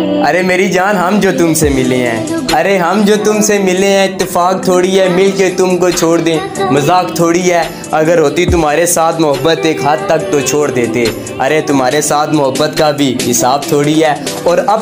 अरे मेरी जान, हम जो तुमसे मिले हैं। अरे हम जो तुमसे मिले हैं इतफाक थोड़ी है मिल के तुमको छोड़ दें। मज़ाक थोड़ी है, अगर होती तुम्हारे साथ मोहब्बत एक हद तक तो छोड़ देते। अरे तुम्हारे साथ मोहब्बत का भी हिसाब थोड़ी है, और अब